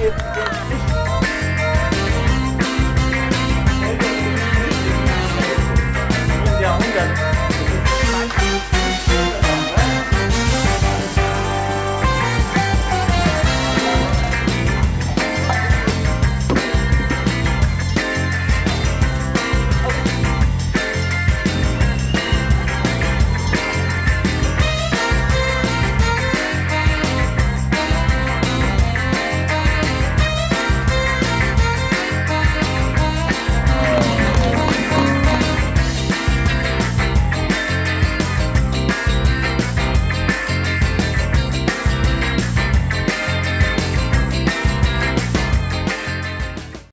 đi đi